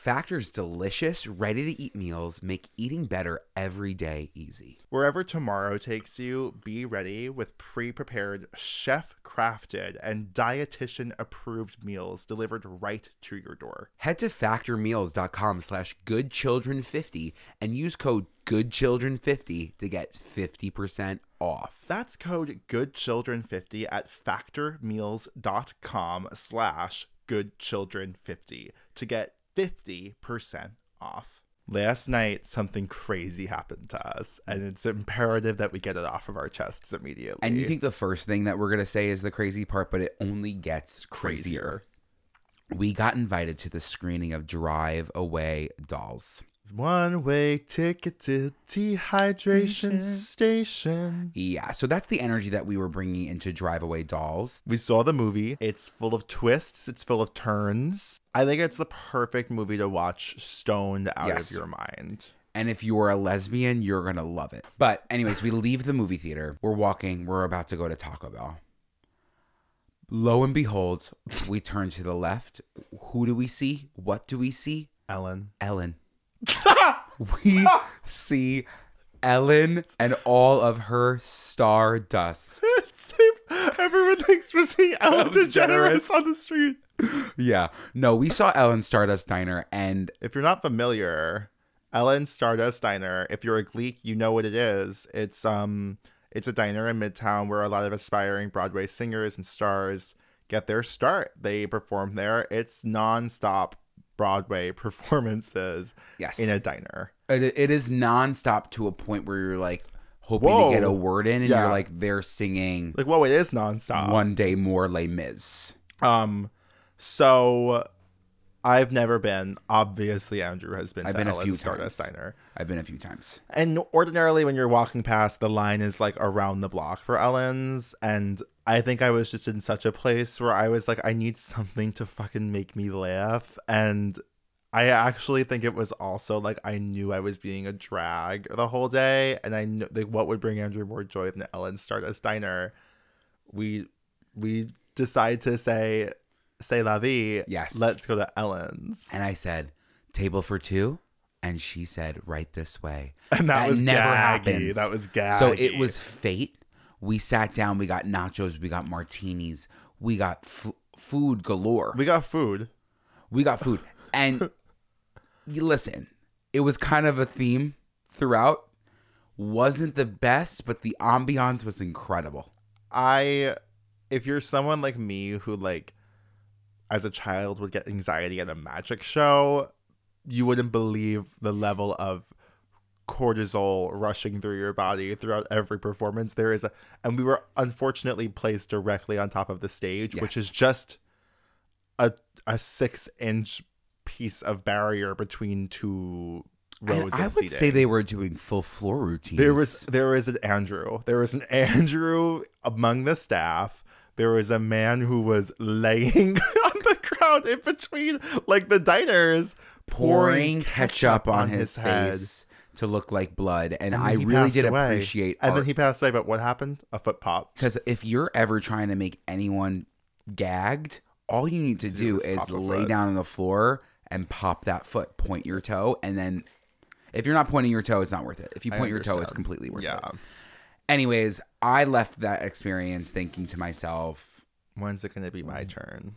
Factor's delicious, ready to eat meals make eating better every day easy. Wherever tomorrow takes you, be ready with pre prepared, chef crafted, and dietitian approved meals delivered right to your door. Head to factormeals.com slash goodchildren50 and use code goodchildren50 to get 50% off. That's code GoodChildren50 at factormeals.com slash goodchildren50 to get 50% off. Last night, something crazy happened to us, and it's imperative that we get it off of our chests immediately. And you think the first thing that we're going to say is the crazy part, but it only gets crazier. crazier? We got invited to the screening of Drive Away Dolls. One way ticket to dehydration station. Yeah, so that's the energy that we were bringing into Drive Away Dolls. We saw the movie. It's full of twists, it's full of turns. I think it's the perfect movie to watch stoned out Yes. of your mind. And if you are a lesbian, you're going to love it. But, anyways, we leave the movie theater. We're walking. We're about to go to Taco Bell. Lo and behold, we turn to the left. Who do we see? What do we see? Ellen. Ellen. We see Ellen and all of her stardust. Everyone thinks we're seeing Ellen Ellen DeGeneres. DeGeneres on the street. Yeah. No, we saw Ellen Stardust Diner and If you're not familiar, Ellen Stardust Diner, if you're a Gleek, you know what it is. It's um it's a diner in Midtown where a lot of aspiring Broadway singers and stars get their start. They perform there. It's nonstop Broadway performances yes, in a diner. it, it is nonstop to a point where you're like hoping to get a word in and Yeah. you're like they're singing Like whoa, it is nonstop. one day more Les Mis. Um so I've never been. Obviously Andrew has been I've to been a few Stardust times. Diner. I've been a few times. And ordinarily, when you're walking past, the line is like around the block for Ellen's. And I think I was just in such a place where I was like, I need something to fucking make me laugh. And I actually think it was also like I knew I was being a drag the whole day. And I knew like, what would bring Andrew more joy than Ellen's Stardust Diner. We we decide to say, say la vie. Yes. Let's go to Ellen's. And I said, table for two? And she said, right this way. And that, That was never gaggy. happens. That was gaggy. So it was fate. We sat down, we got nachos, we got martinis, we got food galore. We got food. We got food. And listen, it was kind of a theme throughout. Wasn't the best, but the ambiance was incredible. I if you're someone like me who like as a child would get anxiety at a magic show, you wouldn't believe the level of cortisol rushing through your body throughout every performance there is a and we were unfortunately placed directly on top of the stage which is just a a 6 inch piece of barrier between two rows I would seating. say they were doing full floor routines. There was there was an Andrew. There was an Andrew among the staff. There was a man who was laying on in between like the diners, pouring ketchup on his, face to look like blood, and, And I really did away. appreciate And art. then he passed away. But what happened? A foot pop. Because if you're ever trying to make anyone gagged, all you need to do is lay foot. down on the floor and pop that foot, point your toe, and then if you're not pointing your toe, it's not worth it. If you point your toe, it's completely worth Yeah. it. Anyways, I left that experience thinking to myself, When's it gonna be Mm. my turn?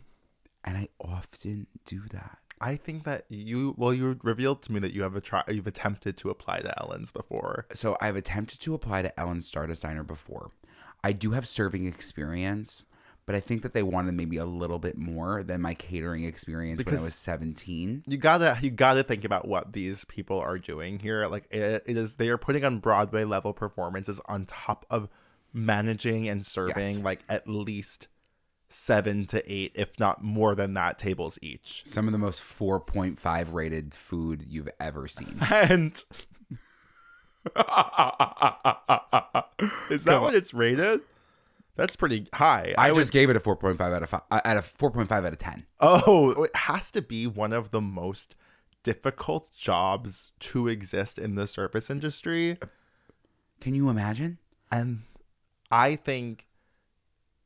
And I often do that. I think that you well, you revealed to me that you have a try. You've attempted to apply to Ellen's before. So I've attempted to apply to Ellen's Stardust Diner before. I do have serving experience, but I think that they wanted maybe a little bit more than my catering experience when I was 17. you gotta you gotta think about what these people are doing here like it, it is they are putting on broadway level performances on top of managing and serving Yes. like at least seven to eight if not more than that tables each Some of the most 4.5 rated food you've ever seen. and is that what it's rated that's pretty high I, just just gave it a 4.5 out of 5 uh, out of 4.5 out of 10. Oh, it has to be one of the most difficult jobs to exist in the service industry. Can you imagine? And I think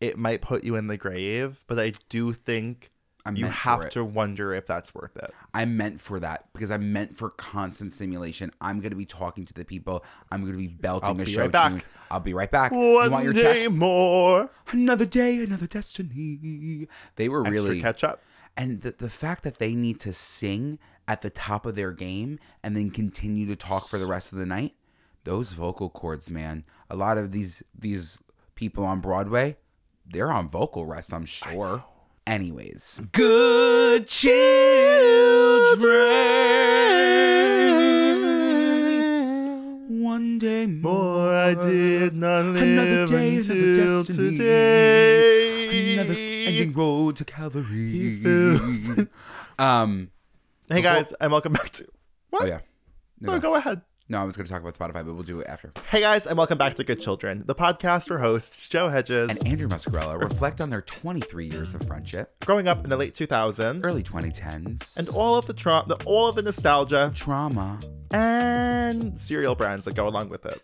it might put you in the grave, but I do think I'm you have to wonder if that's worth it. I'm meant for that because I'm meant for constant stimulation. I'm going to be talking to the people. I'm going to be belting I'll a be show right back. tune. I'll be right back. you One want your day check? more. Another day, another destiny. They were Extra really up. and the, the fact that they need to sing at the top of their game and then continue to talk for the rest of the night those vocal cords man a lot of these these people on broadway they're on vocal rest i'm sure anyways good children one day More I did not Another live day, another until destiny. today. another ending road to Calvary. um. Hey guys, and welcome back to. What? Oh yeah. No, No, go. go ahead. No, I was going to talk about Spotify, but we'll do it after. Hey guys, and welcome back to Good Children, the podcast for hosts Joe Hegyes. And Andrew Muscarella reflect on their 23 years of friendship, growing up in the late 2000s, early 2010s, and all of the tra- the all of the nostalgia trauma. and cereal brands that go along with it.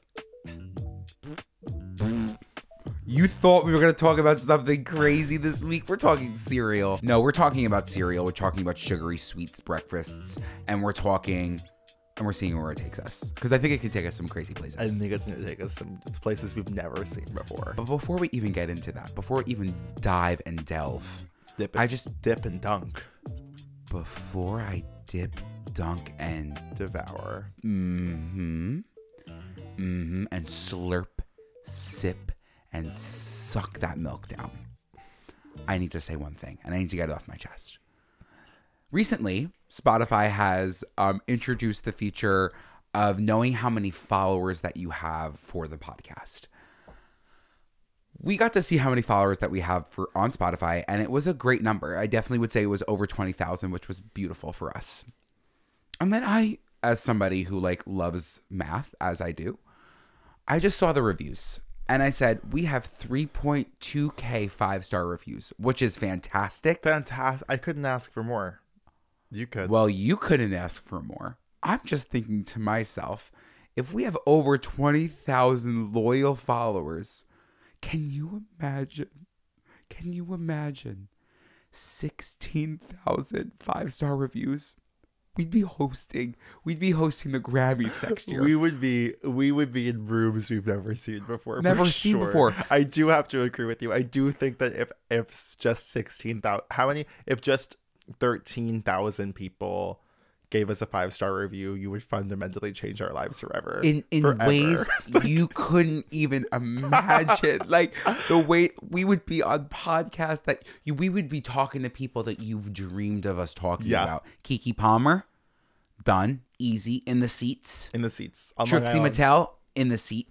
You thought we were going to talk about something crazy this week. We're talking cereal. No, we're talking about cereal. We're talking about sugary sweets breakfasts, and we're talking, and we're seeing where it takes us because I think it could take us some crazy places. I think it's going to take us some places we've never seen before. But before we even get into that, before we even dive and delve, Dip, I just dip and dunk, before I dip, dunk, and devour. mm-hmm, mm-hmm, and slurp, sip, and suck that milk down. I need to say one thing, and I need to get it off my chest. Recently, Spotify has um, introduced the feature of knowing how many followers that you have for the podcast. We got to see how many followers that we have for on Spotify, and it was a great number. I definitely would say it was over twenty thousand, which was beautiful for us. And then I, as somebody who like loves math, as I do, I just saw the reviews and I said we have 3.2k five star reviews, which is fantastic. Fantastic. I couldn't ask for more. You could. Well, you couldn't ask for more. I'm just thinking to myself, if we have over 20,000 loyal followers, can you imagine? Can you imagine 16,000 five star reviews? We'd be hosting. We'd be hosting the Grammys next year. We would be we would be in rooms we've never seen before. for Never seen sure. before. I do have to agree with you. I do think that if if just sixteen thousand, how many? If just thirteen thousand people gave us a five star review, you would fundamentally change our lives forever. in in Forever. ways you couldn't even imagine like the way we would be on podcasts that you we would be talking to people that you've dreamed of us talking Yeah. about keke palmer done easy in the seats in the seats. On trixie mattel in the seat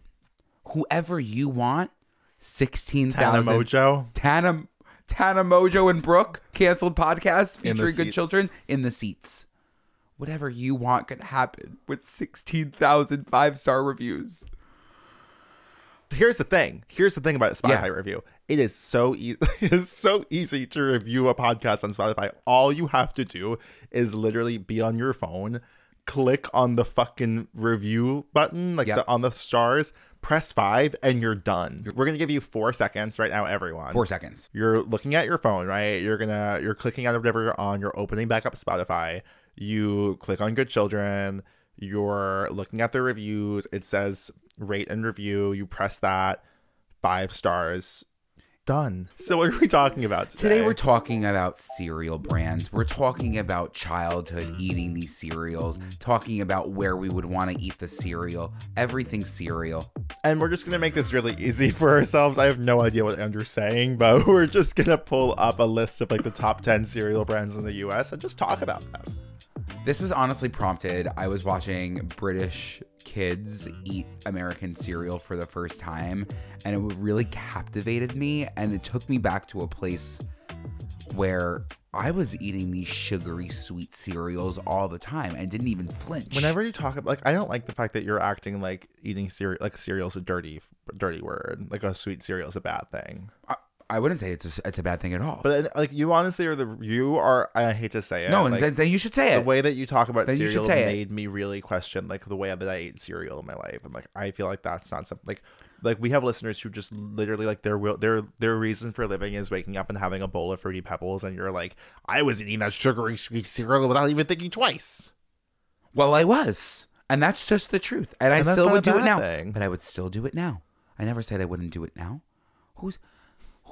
whoever you want Tana 16000 Mongeau. tana tana mongeau and brooke canceled podcast featuring good children in the seats whatever you want could happen with 16,000 five-star reviews Here's the thing. Here's the thing about a Spotify Yeah. review. It is so easy. It is so easy to review a podcast on Spotify. All you have to do is literally be on your phone, click on the fucking review button, like Yep. the, on the stars, press five, and you're done. We're gonna give you four seconds right now, everyone. four seconds You're looking at your phone, right? You're gonna you're clicking on whatever you're on. You're opening back up Spotify. You click on Good Children. You're looking at the reviews. It says rate and review. You press that. Five stars. Done. So what are we talking about today? Today we're talking about cereal brands. We're talking about childhood eating these cereals, talking about where we would want to eat the cereal, everything cereal. and we're just gonna make this really easy for ourselves. I have no idea what Andrew's saying, but we're just gonna pull up a list of like the top ten cereal brands in the U.S. and just talk about them. This was honestly prompted. I was watching British kids eat American cereal for the first time, and it really captivated me. And it took me back to a place where I was eating these sugary sweet cereals all the time and didn't even flinch. Whenever you talk about like, I don't like the fact that you're acting like eating cereal like cereal's a dirty, dirty word. Like a sweet cereal's a bad thing. I, I wouldn't say it's a, it's a bad thing at all. But like you honestly are the you are I hate to say it. no, like, then, then you should say it. the way that you talk about Then cereal say it. made me really question like the way that I ate cereal in my life. And like I feel like that's not something like like we have listeners who just literally like their will their their reason for living is waking up and having a bowl of fruity pebbles and you're like, I was eating that sugary sweet cereal without even thinking twice. well, I was, and that's just the truth. And I And that's still would do it now. thing. But I would still do it now. I never said I wouldn't do it now. Who's who-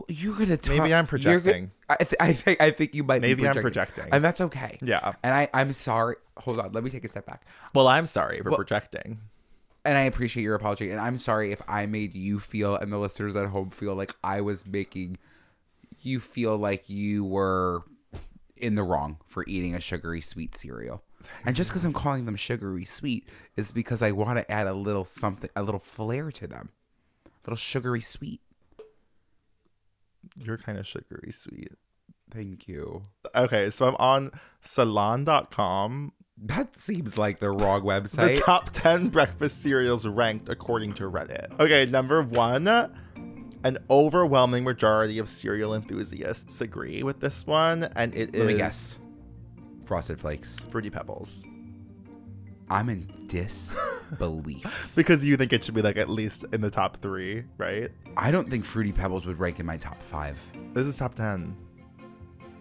you're gonna talk? Maybe I'm projecting. I, th- I think I think you might. Maybe be I'm projecting. projecting. and that's okay. Yeah. And I I'm sorry. Hold on. Let me take a step back. Well, I'm sorry for Well- projecting. and I appreciate your apology. And I'm sorry if I made you feel and the listeners at home feel like I was making you feel like you were in the wrong for eating a sugary sweet cereal. And just because I'm calling them sugary sweet is because I want to add a little something, a little flair to them, a little sugary sweet. You're kind of sugary sweet. Thank you. Okay, so I'm on salon.com. That seems like the wrong website. The top 10 breakfast cereals ranked according to Reddit. Okay, number one. An overwhelming majority of cereal enthusiasts agree with this one, and it is Let me guess. Frosted Flakes. Fruity Pebbles. I'm in disbelief. Because you think it should be like at least in the top three, right? I don't think Fruity Pebbles would rank in my top five. This is top 10.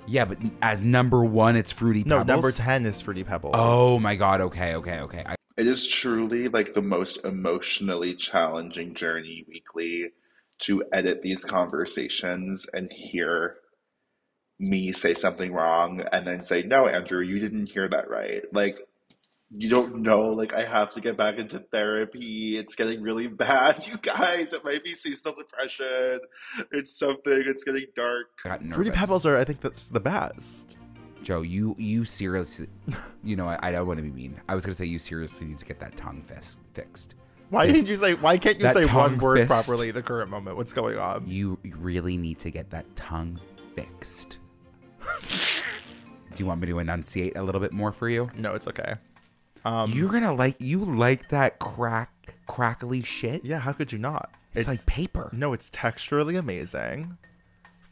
Yeah, but as number one, it's Fruity Pebbles. No, number 10 is Fruity Pebbles. Oh my god. Okay, okay, okay. I, It is truly like the most emotionally challenging journey weekly to edit these conversations and hear me say something wrong and then say, No, Andrew, you didn't hear that right. Like, you don't know. Like, I have to get back into therapy. It's getting really bad, you guys. It might be seasonal depression. It's something. It's getting dark. I got nervous. Fruity Pebbles are, I think, that's the best. Joe, you you seriously, you know, I, I don't want to be mean. I was gonna say you seriously need to get that tongue fist fixed. Why It's- didn't you say? Why can't you that say one tongue word fist. properly at the current moment? What's going on? You really need to get that tongue fixed. Do you want me to enunciate a little bit more for you? No, it's okay. Um, You're gonna like you like that crack crackly shit. yeah, how could you not? It's, like paper. no, it's texturally amazing.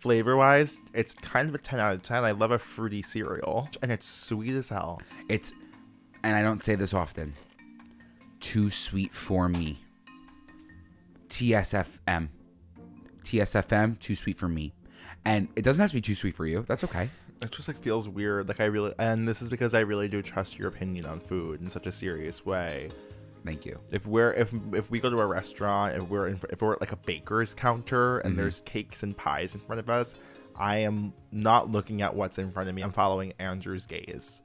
Flavor wise, it's kind of a 10 out of 10. I love a fruity cereal, and it's sweet as hell. It's, and I don't say this often. Too sweet for me. TSFM. TSFM, too sweet for me. And it doesn't have to be too sweet for you. That's okay. It just like feels weird. Like I really, and this is because I really do trust your opinion on food in such a serious way. Thank you. If we're if if we go to a restaurant, if we're in, if we're at like a baker's counter and mm-hmm. there's cakes and pies in front of us, I am not looking at what's in front of me. I'm following Andrew's gaze.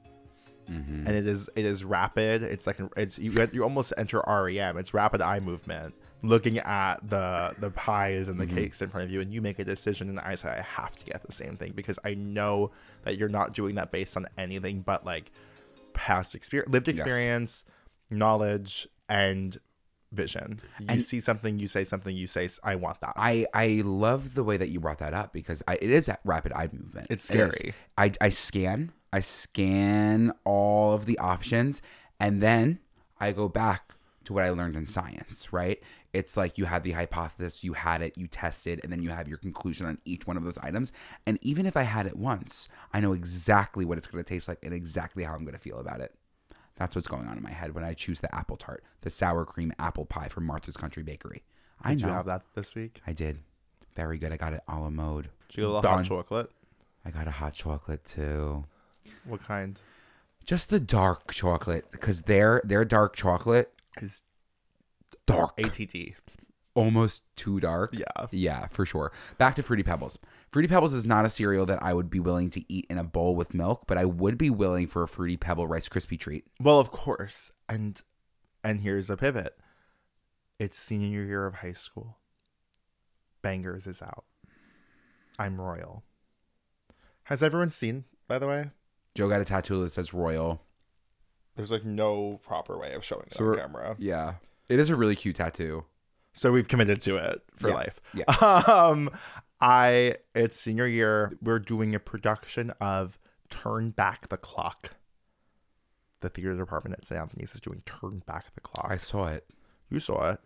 Mm-hmm. and it is it is rapid. It's like it's you you almost enter REM. It's rapid eye movement, looking at the the pies and the mm-hmm. cakes in front of you, and you make a decision. And I say I have to get the same thing because I know that you're not doing that based on anything but like past experience, lived experience, knowledge, and vision. You And- see something, you say something, you say I want that. I, I love the way that you brought that up because I, it is that rapid eye movement. It's It scary. I, I scan, I scan all of the options, and then I go back to what I learned in science, right? It's like you had the hypothesis, you had it, you tested, and then you have your conclusion on each one of those items. And even if I had it once, I know exactly what it's going to taste like and exactly how I'm going to feel about it. That's what's going on in my head when I choose the apple tart, the sour cream apple pie from Martha's Country Bakery. I Did know. you have that this week? I did. Very good. I got it a la mode. Did you get a Done. hot chocolate? I got a hot chocolate too. What kind? Just the dark chocolate because their their dark chocolate Is dark, ATT? almost too dark. Yeah. Yeah, for sure. Back to Fruity Pebbles. Fruity Pebbles is not a cereal that I would be willing to eat in a bowl with milk, but I would be willing for a Fruity Pebble Rice Krispie treat. Well, of course. And and here's a pivot. It's senior year of high school. Bangerz is out. I'm royal. Has everyone seen, by the way? Joe got a tattoo that says Royal. There's like no proper way of showing it So on camera. Yeah. It is a really cute tattoo. So we've committed to it for Yeah. life. Yeah. Um I it's senior year. We're doing a production of Turn Back the Clock. The theater department at St. Anthony's is doing Turn Back the Clock. I saw it. You saw it.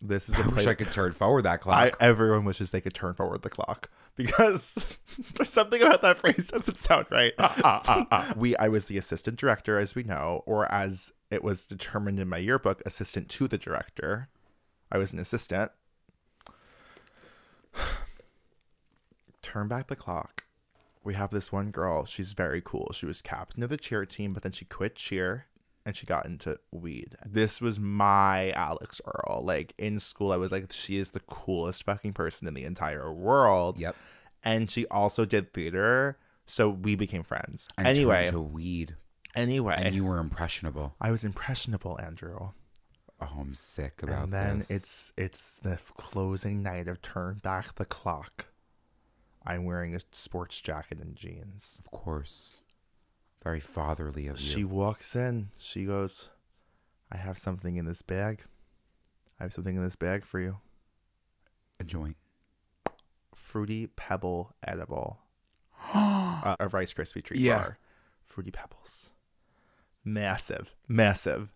This is a I wish I could turn forward that I, clock. everyone wishes they could turn forward the clock because there's something about that phrase doesn't sound right. Ah, ah, ah, we, I was the assistant director, as we know, or as it was determined in my yearbook, assistant to the director. I was an assistant. Turn back the clock. We have this one girl. She's very cool. She was captain of the cheer team, but then she quit cheer and she got into weed. This was my Alix Earle. Like in school, I was like, she is the coolest fucking person in the entire world. yep. And she also did theater, so we became friends. And anyway, to weed, anyway, and you were impressionable. I was impressionable, Andrew. Oh, I'm sick about and then this. it's it's the closing night of Turn Back the Clock. I'm wearing a sports jacket and jeans. of course very fatherly of you. She walks in. She goes, I have something in this bag. I have something in this bag for you. A joint. Fruity Pebble edible. uh, a Rice Krispie treat Yeah. bar. Fruity Pebbles. Massive. Massive.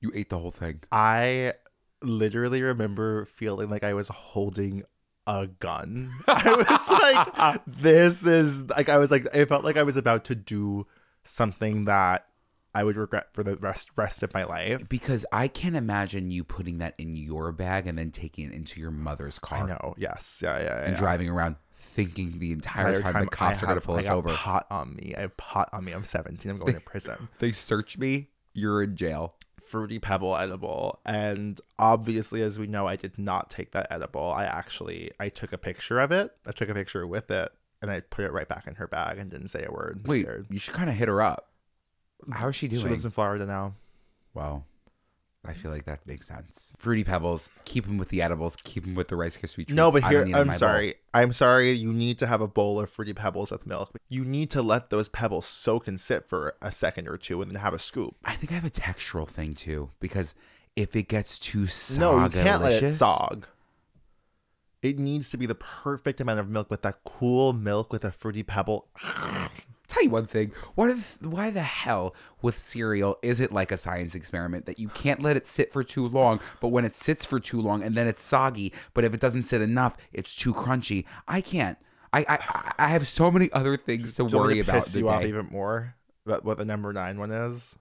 You ate the whole thing. I literally remember feeling like I was holding a gun. I was like, this is like, I was like, I felt like I was about to do something that I would regret for the rest rest of my life. Because I can't imagine you putting that in your bag and then taking it into your mother's car I know. Yes. Yeah. Yeah. yeah and yeah. driving around thinking the entire, Entire time, the cops I are going to pull us over. Pot on me. I have pot on me. I'm 17. I'm going to prison. They search me, you're in jail. Fruity Pebble edible, and obviously, as we know, I did not take that edible. I actually I took a picture of it. I took a picture with it, and I put it right back in her bag and didn't say a word. Wait, scared. you should kind of hit her up. How is she doing? She lives in Florida now. Well, I feel like that makes sense. Fruity Pebbles, keep them with the edibles, keep them with the Rice Krispie treats. No, but here don't need 'em in I'm my bowl. sorry. I'm sorry. You need to have a bowl of fruity pebbles with milk. You need to let those pebbles soak and sit for a second or two, and then have a scoop. I think I have a textural thing too because if it gets too soggy No, you can't let it sog. It needs to be the perfect amount of milk with that cool milk with a fruity pebble. Tell you one thing. What if, why the hell with cereal is it like a science experiment that you can't let it sit for too long, but when it sits for too long and then it's soggy, but if it doesn't sit enough, it's too crunchy. I can't. I I, I have so many other things to Do you want me worry to about piss the you off even more? That what the number nine one is?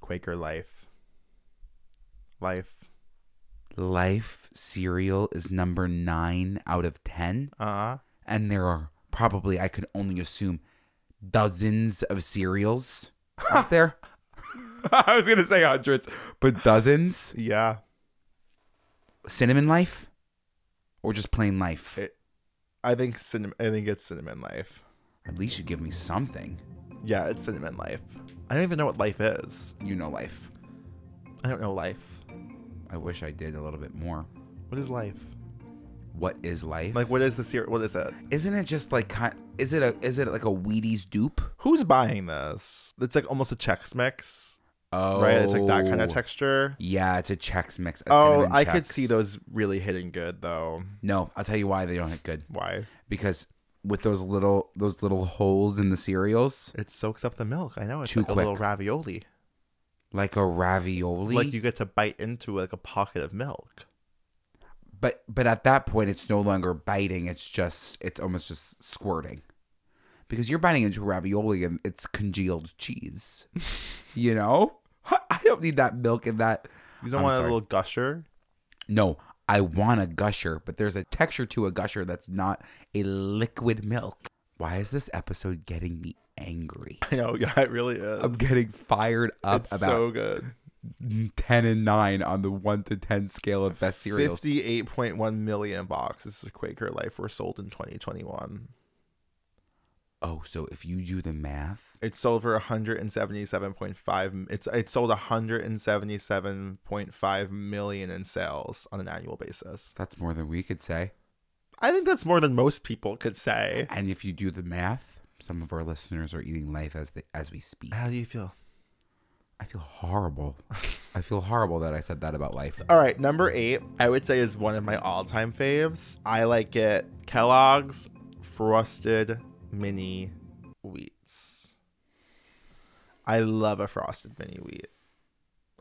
Quaker Life. Life. Life cereal is number nine out of ten, Uh huh. and there are probably I could only assume dozens of cereals out there. I was gonna say hundreds, but dozens. Yeah. Cinnamon Life, or just plain Life. It- I think cinnamon. I think it's cinnamon life. At least you give me something. Yeah, it's cinnamon life. I don't even know what life is. You know life. I don't know life. I wish I did a little bit more. What is life? What is life? Like, what is the cereal? What is it? isn't it just like is it a is it like a Wheaties dupe? Who's buying this? It's like almost a Chex Mix, Oh, right? It's like that kind of oh. texture. Yeah, it's a Chex Mix. a Oh, I could see those really hitting good though. No, I'll tell you why they don't hit good. Why? Because with those little those little holes in the cereals, It soaks up the milk. I know it's Too like a little ravioli. like a ravioli. Like you get to bite into like a pocket of milk. But but at that point, it's no longer biting. It's just it's almost just squirting. Because you're biting into a ravioli and it's congealed cheese. you know? I don't need that milk in that. You don't I'm want sorry. a little gusher. No, I want a gusher, but there's a texture to a gusher that's not a liquid milk. Why is this episode getting me angry? I know. Yeah, it really is. I'm getting fired up it's about so good. 10 and 9 on the 1 to 10 scale of best cereals. Fifty-eight point one million boxes of Quaker Life were sold in 2021. Oh, so if you do the math, It sold for 177.5. It's it sold 177.5 million in sales on an annual basis. that's more than we could say. I think that's more than most people could say. And if you do the math, some of our listeners are eating life as they, as we speak. How do you feel? I feel horrible. I feel horrible that I said that about life. All right, number eight, I would say is one of my all-time faves. I like it Kellogg's Frosted Mini Wheats. I love a Frosted Mini Wheat.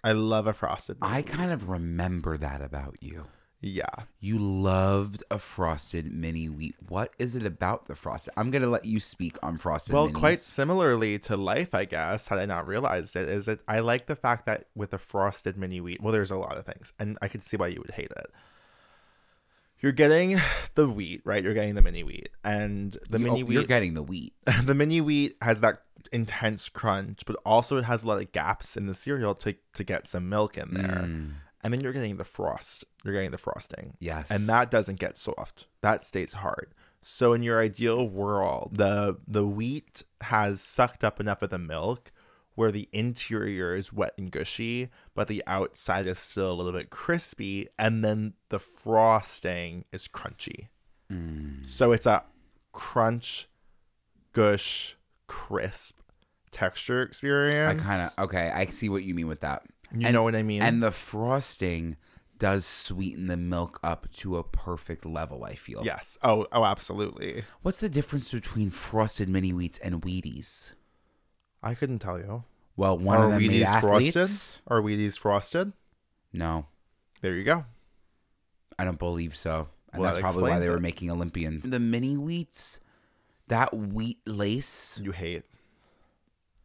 I love a frosted. I mini kind of remember that about you. Yeah. You loved a frosted mini wheat. What is it about the frosted? I'm gonna let you speak on frosted. Well, minis. quite similarly to life, I guess, had I not realized it, is that I like the fact that with a frosted mini wheat, well, there's a lot of things, and I could see why you would hate it. You're getting the wheat, right? You're getting the mini wheat, and the You- mini oh, wheat. You're getting the wheat. the mini wheat has that intense crunch, but also it has a lot of gaps in the cereal to to get some milk in there. Mm, And then you're getting the frost. You're getting the frosting. yes. And that doesn't get soft. That stays hard. So in your ideal world, the the wheat has sucked up enough of the milk where the interior is wet and gushy, but the outside is still a little bit crispy, and then the frosting is crunchy. Mm. So it's a crunch, gush, crisp texture experience. I kind of okay. I see what you mean with that. You and- know what I mean. And the frosting does sweeten the milk up to a perfect level. I feel. yes. Oh, oh, absolutely. What's the difference between frosted mini wheats and Wheaties? I couldn't tell you. Well, one Are of them made Wheaties athletes. frosted? Are Wheaties frosted? No, There you go. I don't believe so. And Well, that's that probably why they were making Olympians. The mini wheats, that wheat lace, You hate.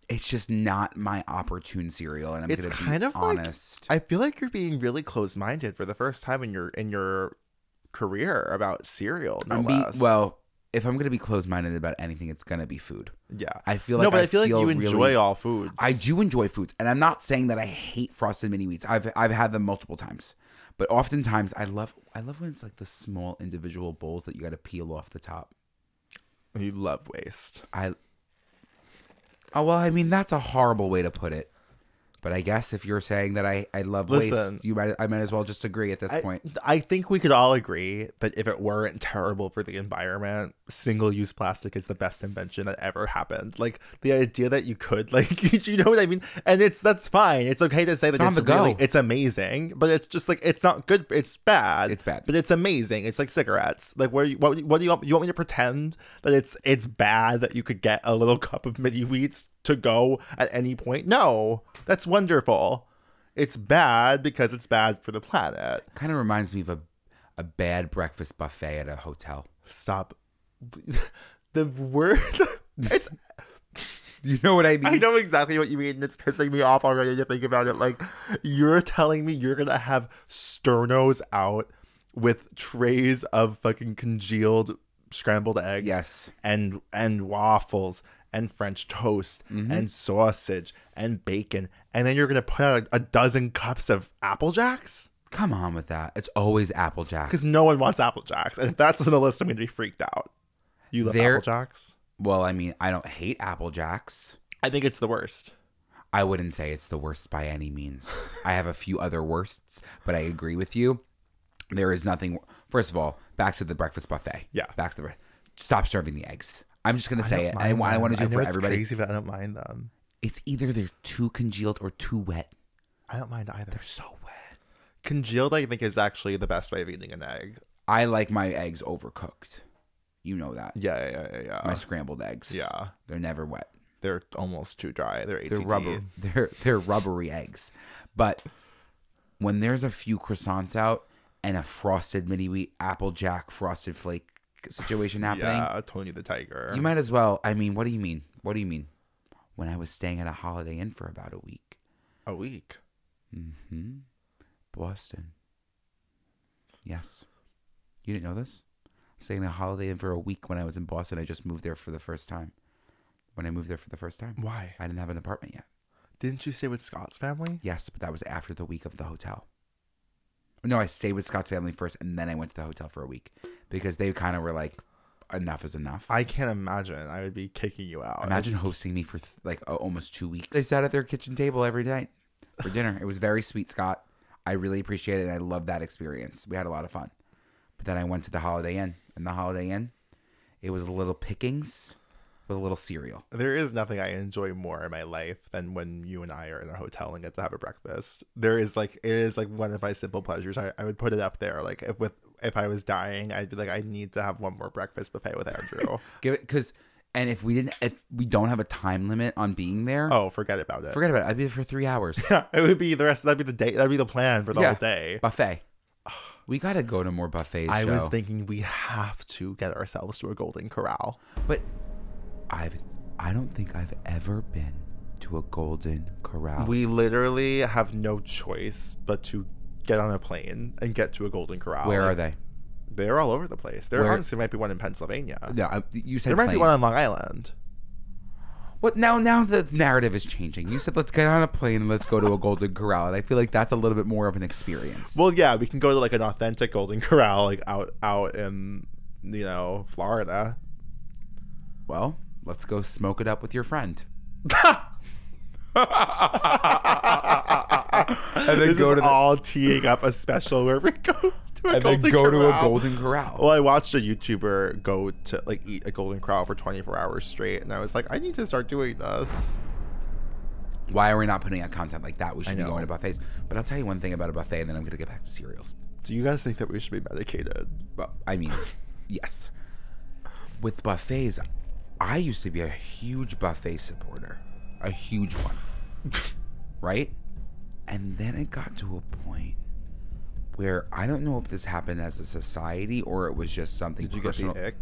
It's just not my opportune cereal. And I'm It's gonna be kind of like- honest. I feel like you're being really closed-minded for the first time in your in your career about cereal. No I'm be- less. well, if I'm gonna be closed minded about anything, it's gonna be food. yeah. I feel like no, but I, I feel like you enjoy really- all foods. I do enjoy foods, and I'm not saying that I hate frosted mini wheats. I've I've had them multiple times, but oftentimes I love I love when it's like the small individual bowls that you got to peel off the top. You love waste. I oh well, I mean that's a horrible way to put it, but I guess if you're saying that I I love Listen. waste, you might I might as well just agree at this I, point. I think we could all agree that if it weren't terrible for the environment, single-use plastic is the best invention that ever happened. Like the idea that you could, like, you know what I mean? And it's that's fine. It's okay to say that it's, go. really it's amazing, but it's just like it's not good. It's bad. It's bad. but it's amazing. It's like cigarettes. Like where you, what, what do you want? You want me to pretend that it's it's bad that you could get a little cup of mini wheats to go at any point? No, that's wonderful. It's bad because it's bad for the planet. Kind of reminds me of a a bad breakfast buffet at a hotel. Stop. The word. It's. You know what I mean? I know exactly what you mean. and It's pissing me off already to think about it. Like, you're telling me you're gonna have sternos out with trays of fucking congealed scrambled eggs. Yes. And and waffles and French toast Mm-hmm. and sausage and bacon, and then you're gonna put out a dozen cups of Apple Jacks Come on with that. It's always Apple Jacks. because no one wants Apple Jacks, and if that's on the list, I'm gonna be freaked out. You love There- Apple Jacks? Well, I mean, I don't hate Apple Jacks. I think it's the worst. I wouldn't say it's the worst by any means. I have a few other worsts, but I agree with you. There is nothing. First of all, back to the breakfast buffet. Yeah. Back to the. Stop serving the eggs. I'm just gonna say it. I, I want to do it for everybody. Crazy, but I don't mind them. It's either they're too congealed or too wet. I don't mind either. They're so wet. Congealed, I think, is actually the best way of eating an egg. I like my eggs overcooked. You know that. Yeah, yeah, yeah, yeah. My scrambled eggs. yeah. They're never wet. They're almost too dry. They're ATD. They're rubber. They're they're rubbery eggs. But when there's a few croissants out and a frosted mini wheat applejack frosted flake situation happening, Yeah, Tony the Tiger. you might as well. I mean, what do you mean? What do you mean? When I was staying at a Holiday Inn for about a week, a week. Mm-hmm. Boston. Yes, you didn't know this. I'm staying at a Holiday Inn for a week when I was in Boston. I just moved there for the first time. When I moved there for the first time, Why? I didn't have an apartment yet. Didn't you stay with Scott's family? Yes, but that was after the week of the hotel. No, I stayed with Scott's family first, and then I went to the hotel for a week because they kind of were like, "Enough is enough." I can't imagine. I would be kicking you out. Imagine hosting me for th- like uh, almost two weeks. They sat at their kitchen table every night for dinner. It was very sweet, Scott. I really appreciate it, and I love that experience. We had a lot of fun. But then I went to the Holiday Inn, and the Holiday Inn, it was a little pickings with a little cereal. There is nothing I enjoy more in my life than when you and I are in a hotel and get to have a breakfast. There is like it is like one of my simple pleasures. I, I would put it up there. Like if with if I was dying, I'd be like, I need to have one more breakfast buffet with Andrew. Give it because And if we didn't, if we don't have a time limit on being there, Oh, forget about it. forget about it. I'd be there for three hours. Yeah, it would be the rest. That'd be the day. That'd be the plan for the Yeah. whole day. Buffet. We got to go to more buffets. I was thinking we have to get ourselves to a Golden Corral. but I've, I don't think I've ever been to a Golden Corral. We literally have no choice but to get on a plane and get to a Golden Corral. Where are they? They're all over the place. There Where- honestly might be one in Pennsylvania. Yeah, I, you said There might be plane. one on Long Island. What now? Now the narrative is changing. You said let's get on a plane and let's go to a Golden Corral, and I feel like that's a little bit more of an experience. Well, yeah, we can go to like an authentic Golden Corral, like out out in you know Florida. well, let's go smoke it up with your friend. and then this go to the- all teeing up a special where we go to a And Golden then go to a Corral. Golden Corral. Well, I watched a YouTuber go to like eat a Golden Corral for 24 hours straight, and I was like, I need to start doing this. Why are we not putting out content like that? We should be going to buffets. But I'll tell you one thing about a buffet, and then I'm going to get back to cereals. Do you guys think that we should be medicated? But I mean, yes. With buffets, I used to be a huge buffet supporter, a huge one, right? And then it got to a point where I don't know if this happened as a society or it was just something Did you personal. get the ick?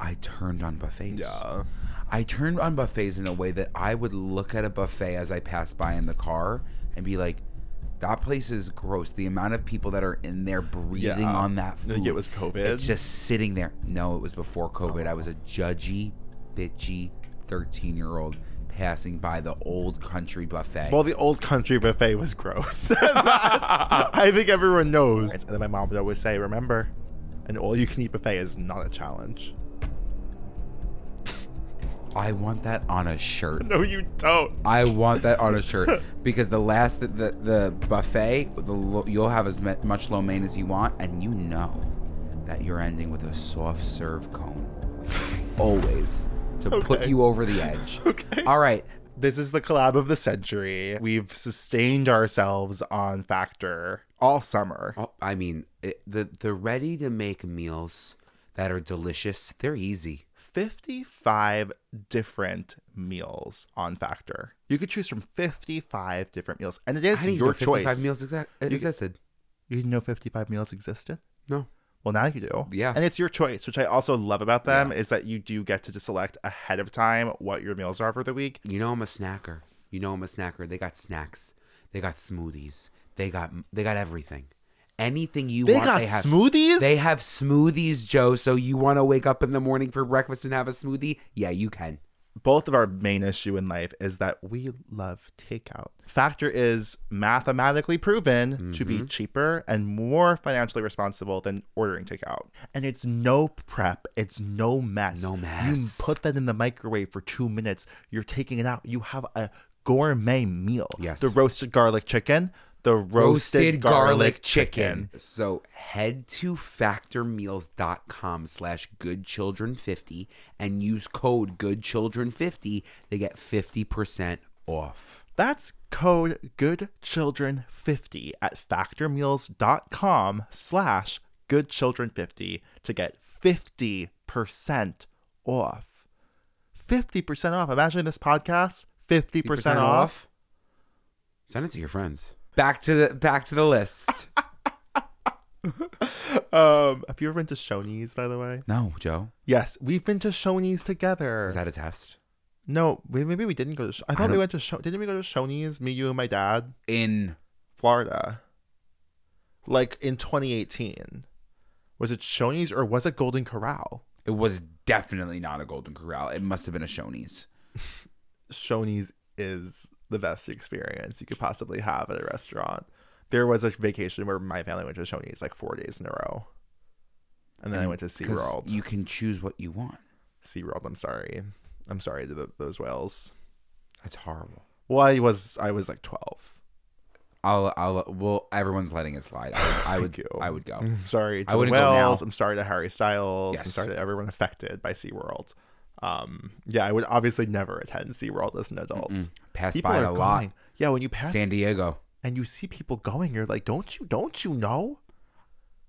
I turned on buffets. Yeah. I turned on buffets in a way that I would look at a buffet as I passed by in the car and be like, that place is gross. The amount of people that are in there breathing Yeah. on that Like food. it was COVID? It's just sitting there. No, it was before COVID. I was a judgy, bitchy 13 year old passing by the old country buffet. Well, the old country buffet was gross. I think everyone knows. And then my mom would always say, "Remember, an all-you-can-eat buffet is not a challenge." I want that on a shirt. No, you don't. I want that on a shirt because the last the the, the buffet, the, lo- you'll have as much lo mein as you want, and you know that you're ending with a soft serve cone, always to put you over the edge. Okay. All right, This is the collab of the century. We've sustained ourselves on Factor all summer. Oh, I mean it, the the ready to make meals that are delicious. They're easy. 55 different meals on Factor. You could choose from 55 different meals, and it is your know 55 choice. meals exact You- existed. You didn't know 55 meals existed? No. Well, now you do. Yeah. And it's your choice, which I also love about them is that you do get to just select ahead of time what your meals are for the week. You know I'm a snacker. You know I'm a snacker. They got snacks. They got smoothies. They got they got everything. Anything you They want, got they have. smoothies? They have smoothies, Joe. So you want to wake up in the morning for breakfast and have a smoothie? Yeah, you can. Both of our main issue in life is that we love takeout. Factor is mathematically proven to Mm-hmm. be cheaper and more financially responsible than ordering takeout. And it's no prep, it's no mess. No mess. You put that in the microwave for two minutes, you're taking it out. You have a gourmet meal. Yes. The roasted garlic chicken, the roasted, garlic, chicken. So head to factormeals.com slash goodchildren50 and use code goodchildren50 to get 50% off. That's code goodchildren50 at factormeals.com slash goodchildren50 to get 50% off. 50% off. Imagine this podcast, 50%, off. Send it to your friends. Back to the back to the list. Um, have you ever been to Shoney's, by the way? no, Joe. Yes, we've been to Shoney's together. Was that a test? no, we, maybe we didn't go to. Sh- I thought we don't- went to. Sho- didn't we go to Shoney's? Me, you, and my dad, In Florida. Like in 2018. Was it Shoney's or was it Golden Corral? it was definitely not a Golden Corral. It must have been a Shoney's. Shoney's is the best experience you could possibly have at a restaurant. There was a vacation where my family went to Shoney's like four days in a row. And then I went to SeaWorld. You can choose what you want. SeaWorld, I'm sorry. I'm sorry to the, those whales. That's horrible. Well, I was I was like 12. I'll I'll well everyone's letting it slide. I, I would. I would go. I'm sorry to I the wouldn't go now. whales. I'm sorry to Harry Styles. I'm sorry to everyone affected by SeaWorld. Um, yeah, I would obviously never attend SeaWorld as an adult. Mm. Pass People by it are lot. going. Yeah, when you pass San Diego. and you see people going, you're like, don't you, don't you know?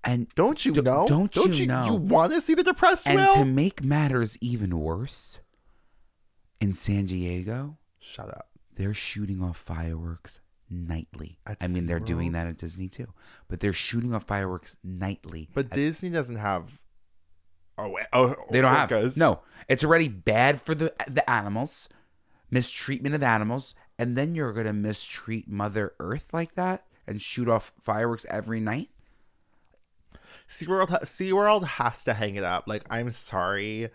And Don't you Do- know? don't you know? You want to see the depressed and whale? to make matters even worse, In San Diego, Shut up. they're shooting off fireworks nightly. At I mean, they're doing that at Disney too, but they're shooting off fireworks nightly. But at- Disney doesn't have. Oh, wait. Oh, they don't have no. It's already bad for the the animals, mistreatment of animals, and then you're gonna mistreat Mother Earth like that and shoot off fireworks every night. SeaWorld, SeaWorld has to hang it up. Like, I'm sorry.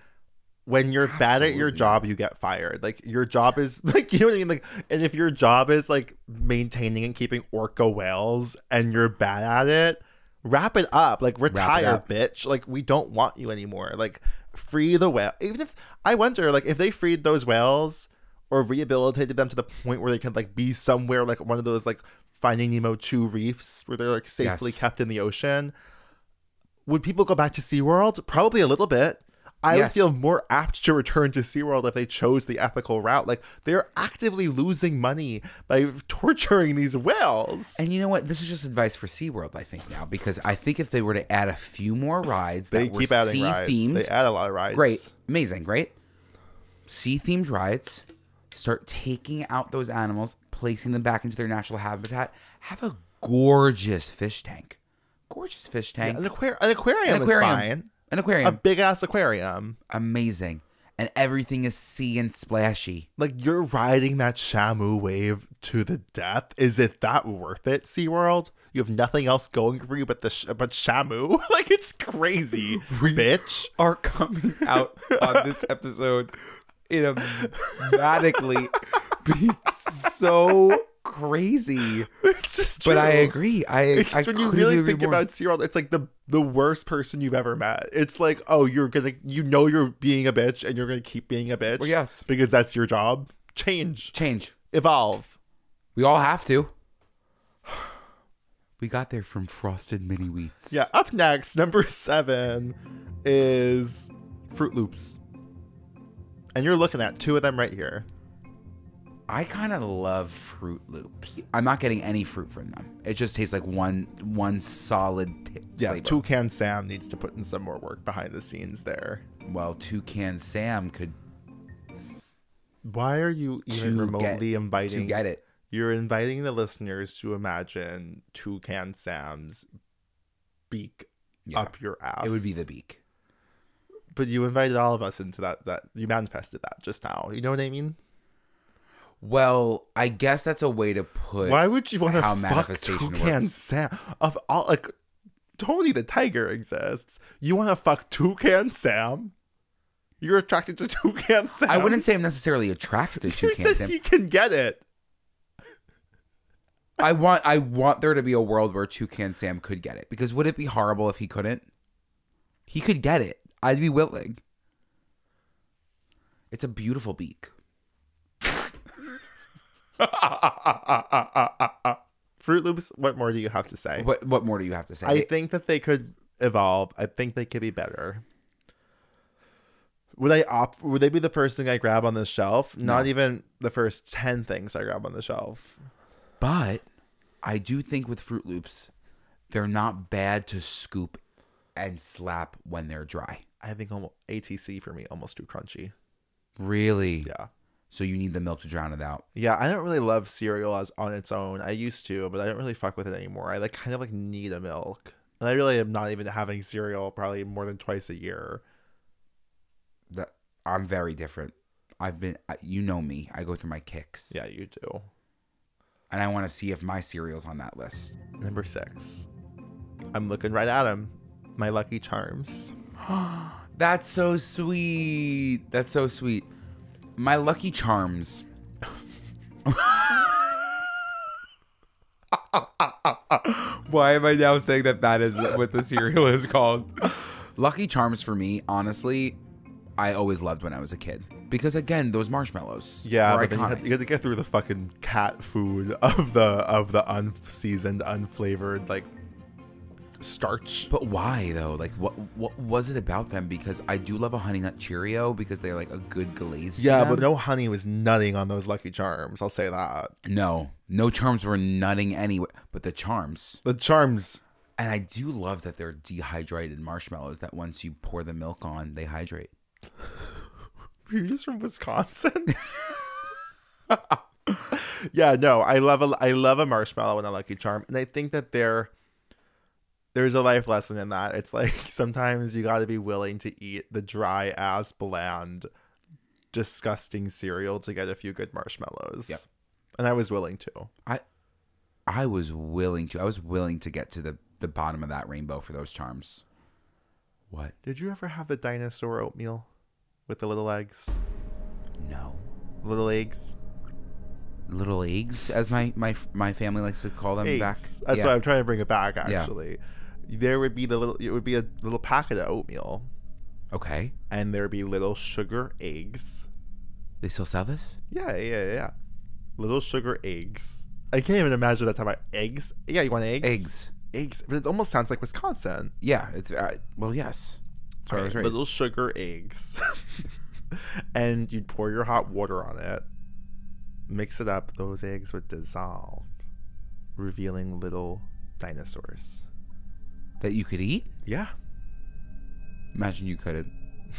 When you're bad at your job, you get fired. Like, your job is, like, you know what I mean? Like, and if your job is, like, maintaining and keeping orca whales and you're bad at it, wrap it up. Like, retire, up. bitch. Like, we don't want you anymore. Like, free the whale. Even if, I wonder, like, if they freed those whales or rehabilitated them to the point where they can, like, be somewhere, like, one of those, like, Finding Nemo 2 reefs where they're, like, safely Yes. kept in the ocean would people go back to SeaWorld? Probably a little bit. I would Yes. feel more apt to return to SeaWorld if they chose the ethical route. Like they're actively losing money by torturing these whales. And you know what? This is just advice for SeaWorld, I think, now, because I think if they were to add a few more rides They that were keep adding sea rides. themed, They add a lot of rides. great, amazing, great. Sea themed rides, start taking out those animals, placing them back into their natural habitat. Have a gorgeous fish tank. Gorgeous fish tank. An, aquar- an aquarium An is aquarium. fine. An A big ass aquarium. amazing. And everything is sea and splashy. Like you're riding that Shamu wave to the death. Is it that worth it, SeaWorld? You have nothing else going for you but the sh- but Shamu. like it's crazy, bitch. Are coming out on this episode automatically be so crazy. It's just But I agree. I, It's I when you really think more. about SeaWorld, it's like the the worst person you've ever met. It's like, oh, you're gonna you know you're being a bitch and you're gonna keep being a bitch. Well, yes. Because that's your job. Change. change. Evolve. We all have to. We got there from frosted mini wheats. Yeah. Up next, number seven is Froot Loops. And you're looking at two of them right here. I kind of love Froot Loops. I'm not getting any fruit from them. It just tastes like one one solid t- Yeah, flavor. Toucan Sam needs to put in some more work behind the scenes there. well, Toucan Sam could Why are you even remotely get- inviting to get it. You're inviting the listeners to imagine Toucan Sam's beak Yeah. up your ass. It would be the beak. But you invited all of us into that. That you manifested that just now. You know what I mean? Well, I guess that's a way to put. Why would you want to how fuck manifestation Toucan works. Sam? Of all like, Tony the Tiger exists. You want to fuck Toucan Sam? You're attracted to Toucan Sam. I wouldn't say I'm necessarily attracted to You Toucan said Sam. he can get it. I want I want there to be a world where Toucan Sam could get it because would it be horrible if he couldn't? He could get it. I'd be willing. It's a beautiful beak. Froot Loops. What more do you have to say? What what more do you have to say? I think that they could evolve. I think they could be better. Would I opt? Would they be the first thing I grab on the shelf? Not even the first ten things I grab on the shelf. but I do think with Froot Loops, they're not bad to scoop and slap when they're dry. I think almost ATC for me almost too crunchy. Really? Yeah, So you need the milk to drown it out. yeah. I don't really love cereal as on its own. I used to, but I don't really fuck with it anymore. I like kind of like need a milk, and I really am not even having cereal probably more than twice a year. That I'm very different. I've been you know me. I go through my kicks. Yeah, you do. And I want to see if my cereal's on that list. Number six. I'm looking right at him. My Lucky Charms. That's so sweet. That's so sweet. My Lucky Charms. Why am I now saying that that is what the cereal is called? Lucky Charms for me, honestly, I always loved when I was a kid because again, those marshmallows. Yeah, but you have, you have to get through the fucking cat food of the of the unseasoned, unflavored like starch. But why though? Like, what what was it about them? Because I do love a Honey Nut Cheerio because they're like a good glaze. Yeah, but no honey was nutting on those Lucky Charms. I'll say that. no, no charms were nutting anyway. But the charms, The charms, and I do love that they're dehydrated marshmallows. That once you pour the milk on, they hydrate. Were you just from Wisconsin? yeah, no, I love a I love a marshmallow and a Lucky Charm, and I think that there there's a life lesson in that. It's like sometimes you got to be willing to eat the dry ass bland, disgusting cereal to get a few good marshmallows. Yep. And I was willing to. I I was willing to. I was willing to get to the the bottom of that rainbow for those charms. What? Did you ever have the dinosaur oatmeal with the little eggs? No. Little eggs. Little eggs, as my my my family likes to call them back. That's Yeah. why I'm trying to bring it back. Yeah. There would be the little. It would be a little packet of oatmeal, Okay. and there'd be little sugar eggs. They still sell this? Yeah, yeah, yeah. Little sugar eggs. I can't even imagine that time about eggs. Yeah, you want eggs? Eggs. Eggs. But it almost sounds like Wisconsin. Yeah. It's uh, well, yes. I Right. Little sugar eggs. and you'd pour your hot water on it, mix it up. Those eggs would dissolve, revealing little dinosaurs. That you could eat. Yeah. Imagine you couldn't.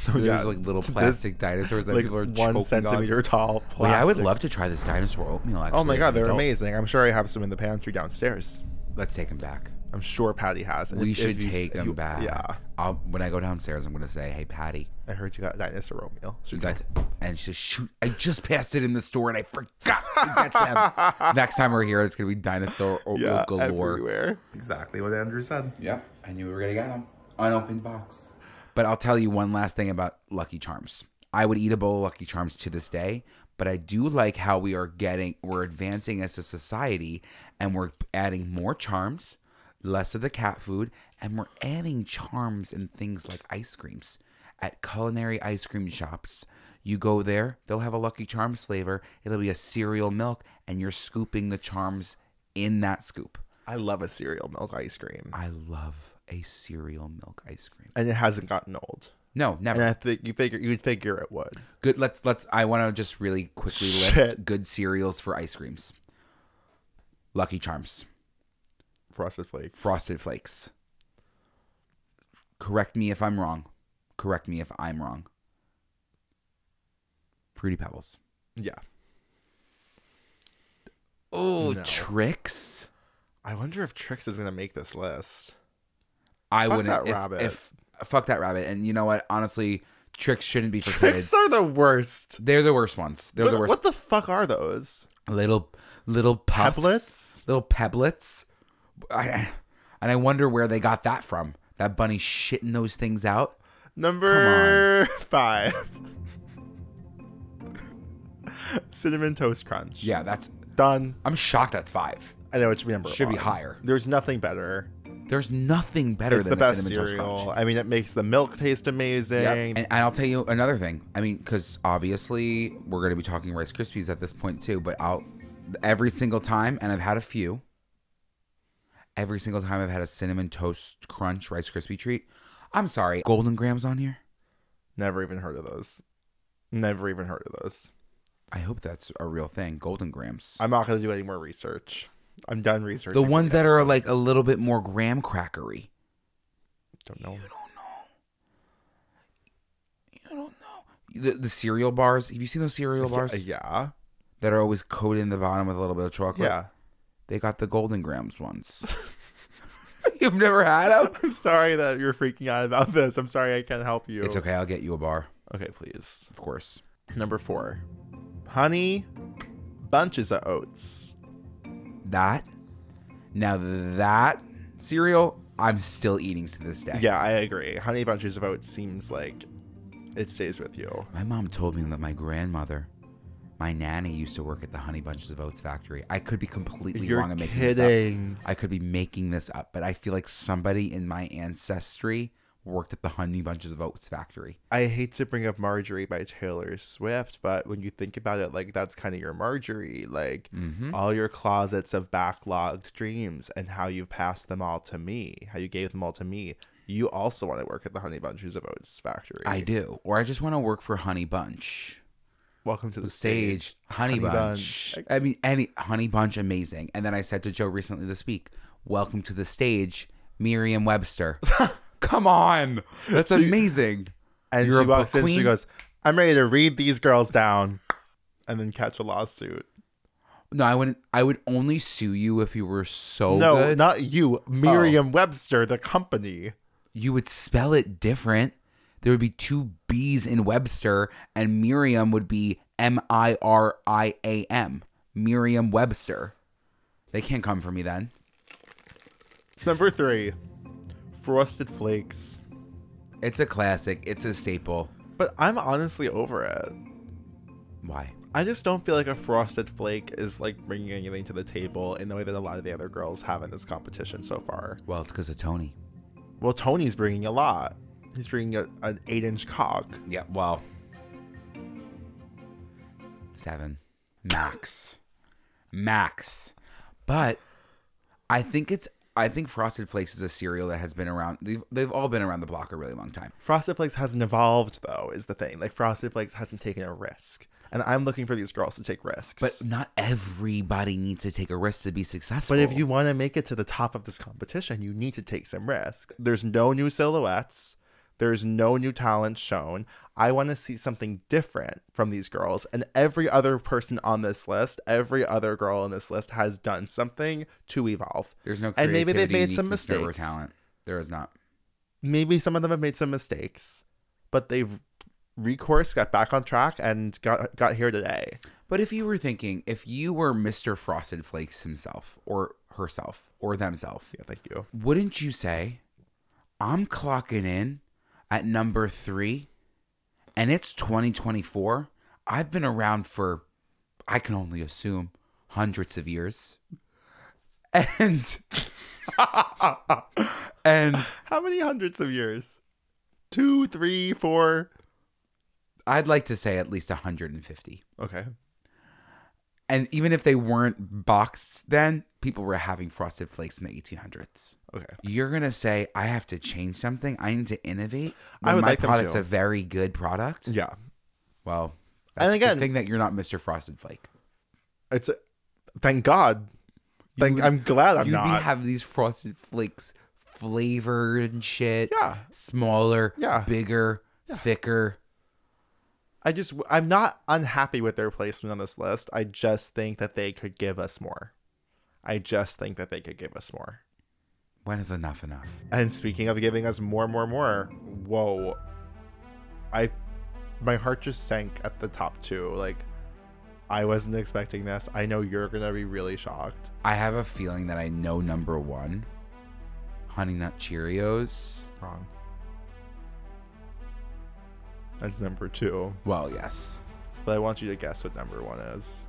Oh, There's yeah. like little This- plastic dinosaurs that like people are one centimeter On. tall. Well, yeah, I would love to try this dinosaur oatmeal. Actually, Oh my god, they're adult. amazing. I'm sure I have some in the pantry downstairs. Let's take them back. I'm sure Patty has. And We if- should if you- take if them you- back. Yeah. I'll, when I go downstairs, I'm gonna say, "Hey, Patty, I heard you got dinosaur oatmeal. you got," and she says, "Shoot, I just passed it in the store and I forgot to get them." Next time we're here, it's gonna be dinosaur oatmeal yeah, galore. everywhere. Exactly what Andrew said. Yep, I knew we were gonna get them. Unopened box. But I'll tell you one last thing about Lucky Charms. I would eat a bowl of Lucky Charms to this day, but I do like how we are getting, we're advancing as a society, and we're adding more charms, less of the cat food, and we're adding charms and things like ice creams at culinary ice cream shops. You go there, they'll have a Lucky Charms flavor. It'll be a cereal milk, and you're scooping the charms in that scoop. I love a cereal milk ice cream. I love a cereal milk ice cream. And it hasn't gotten old. No, And never. I think you figure you'd figure it would. Good. Let's let's. I want to just really quickly list good cereals for ice creams. Lucky Charms, Frosted Flakes. Frosted Flakes. Correct me if I'm wrong. Correct me if I'm wrong. Fruity Pebbles. Yeah. Oh, No. Trix. I wonder if Trix is gonna make this list. I Fuck wouldn't. that if, rabbit. if fuck that rabbit. And you know what? Honestly, Trix shouldn't be for Trix kids. are the worst. They're the worst ones. They're the worst. what the fuck are those? little little puffs, Peblets? little peblets. I, and I wonder where they got that from. That bunny shitting those things out. Number five. Cinnamon Toast Crunch. Yeah, that's. Done. I'm shocked. That's five. I know it should be number Should be higher. There's nothing better. There's nothing better it's than the best cinnamon toast cereal. crunch. I mean, it makes the milk taste amazing. Yep. And, and I'll tell you another thing. I mean, because obviously we're going to be talking Rice Krispies at this point too. But I'll every single time, and I've had a few. Every single time I've had a cinnamon toast crunch Rice Krispie treat. I'm sorry, Golden Grahams on here. Never even heard of those. Never even heard of those. I hope that's a real thing. Golden Grahams. I'm not gonna do any more research. I'm done researching. the ones that are like a little bit more graham crackery. Don't know. You don't know. You don't know. The, the cereal bars. Have you seen those cereal bars Yeah. that are always coated in the bottom with a little bit of chocolate? Yeah. They got the Golden Grahams ones. You've never had them? I'm sorry that you're freaking out about this. I'm sorry I can't help you. It's okay. I'll get you a bar, Okay, please. of course. Number four. Honey bunches of oats. That. Now that cereal, I'm still eating to this day. Yeah, I agree. Honey bunches of oats seems like it stays with you. My mom told me that my grandmother, my nanny, used to work at the Honey Bunches of Oats factory. I could be completely You're wrong and making this up. kidding. I could be making this up, but I feel like somebody in my ancestry worked at the Honey Bunches of Oats factory. I hate to bring up Marjorie by Taylor Swift, but when you think about it, like that's kind of your Marjorie, like Mm-hmm. all your closets of backlogged dreams and how you've passed them all to me, how you gave them all to me. You also want to work at the Honey Bunches of Oats factory. I do, or I just want to work for Honey Bunch. Welcome to the stage, Honey, Honey Bunch. Bunch. I mean, any Honey Bunch, amazing. And then I said to Joe recently this week, "Welcome to the stage, Merriam-Webster." Come on, that's amazing. And You're she walks in, she goes, I'm ready to read these girls down and then catch a lawsuit. No, I wouldn't. I would only sue you if you were so no, good. not you. Oh. Merriam Webster, the company. you would spell it different. There would be two B's in Webster, and Miriam would be M I R I A M. Miriam Webster. They can't come for me then. Number three, Frosted Flakes. It's a classic. It's a staple. But I'm honestly over it. Why? I just don't feel like a Frosted Flake is like bringing anything to the table in the way that a lot of the other girls have in this competition so far. Well, it's because of Tony. Well, Tony's bringing a lot. He's bringing a, an eight inch cog. Yeah, well, seven max, max. But I think it's. I think Frosted Flakes is a cereal that has been around. They've, they've all been around the block a really long time. Frosted Flakes hasn't evolved though, is the thing. Like Frosted Flakes hasn't taken a risk. And I'm looking for these girls to take risks. But not everybody needs to take a risk to be successful. But if you want to make it to the top of this competition, you need to take some risk. There's no new silhouettes. There's no new talent shown. I want to see something different from these girls. And every other person on this list, every other girl on this list has done something to evolve. there's no and maybe they've creativity, made some mistakes. talent. There is not. Maybe some of them have made some mistakes, but they've recourse, got back on track, and got got here today. But if you were thinking, if you were Mr. Frosted Flakes himself, or herself, or themselves, Yeah, thank you. wouldn't you say, I'm clocking in at number three and it's 2024? I've been around for, I can only assume, hundreds of years. And, and How many hundreds of years? Two, three, four. I'd like to say at least 150. Okay. And even if they weren't boxed then, people were having frosted flakes in the 1800s. Okay. You're gonna say I have to change something. I need to innovate. I would my like them product's to. a very good product. Yeah. Well, And that's a good again- thing that you're not Mr. Frosted Flake. It's a, thank God. Thank would- I'm glad I'm not. You'd be not. have these Frosted Flakes flavored and shit. Yeah. Smaller. Yeah. Bigger. Thicker. I just I'm not unhappy with their placement on this list. I just think that they could give us more. I just think that they could give us more. When is enough enough? And speaking of giving us more, more, more, whoa. I my heart just sank at the top two. Like I wasn't expecting this. I know you're gonna be really shocked. I have a feeling that I know number one. Honey Nut Cheerios. Wrong. That's number two. Well, yes. But I want you to guess what number one is.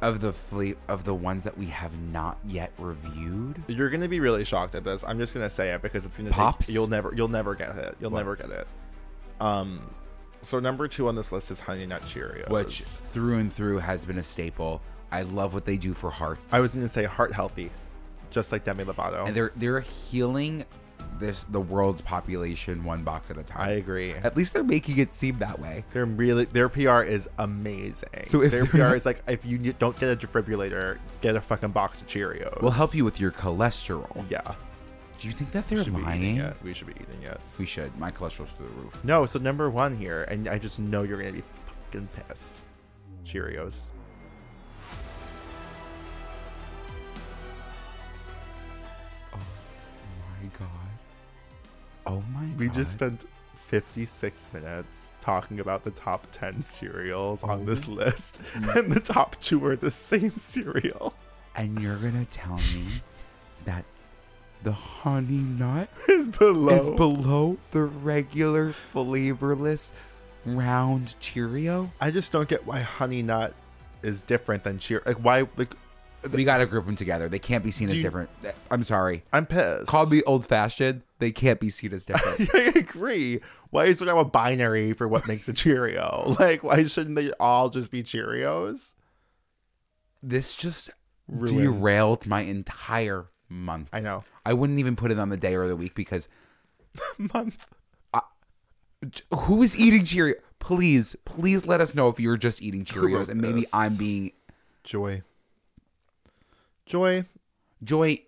Of the fleet of the ones that we have not yet reviewed. You're gonna be really shocked at this. I'm just gonna say it because it's gonna Pops? Take, you'll never you'll never get it. You'll What? never get it. Um, so number two on this list is Honey Nut Cheerios, which through and through has been a staple. I love what they do for hearts. I was gonna say heart healthy, just like Demi Lovato. and they're they're healing this the world's population one box at a time. I agree. At least they're making it seem that way. They're really their PR is amazing. So if their PR is like if you don't get a defibrillator, get a fucking box of Cheerios. We'll help you with your cholesterol. Yeah, Do you think that they're we should be eating lying? it. We should be eating it. We should. My cholesterol's through the roof. No, so number one here, and I just know you're gonna be fucking pissed. Cheerios. Oh my We god. just spent 56 minutes talking about the top 10 cereals on Oh. this list, mm. and the top two are the same cereal. and you're gonna tell me that the honey nut Is below. is below the regular flavorless round Cheerio? I just don't get why Honey Nut is different than Cheer. Like, why? Like, We gotta group them together. They can't be seen as you- different. I'm sorry. I'm pissed. Call me old fashioned. They can't be seen as different. I agree. Why is there now a binary for what makes a Cheerio? Like, why shouldn't they all just be Cheerios? this just Ruined. derailed my entire month. I know. I wouldn't even put it on the day or the week because Month. who is eating Cheerio? Please, please let us know if you're just eating Cheerios and maybe? I'm being Joy. Joy. Joy.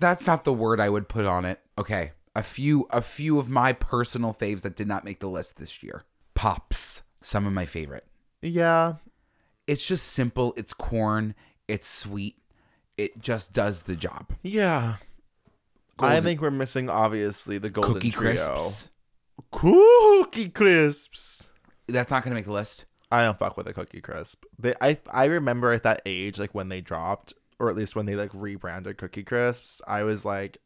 That's not the word I would put on it. Okay, A few a few of my personal faves that did not make the list this year. Pops, some of my favorite. Yeah. It's just simple, it's corn, it's sweet. It just does the job. Yeah. I think we're missing obviously the golden Cookie trio. crisps. Cookie crisps. That's not going to make the list. I don't fuck with a cookie crisp. They, I I remember at that age, like when they dropped, or at least when they like rebranded cookie crisps, I was like,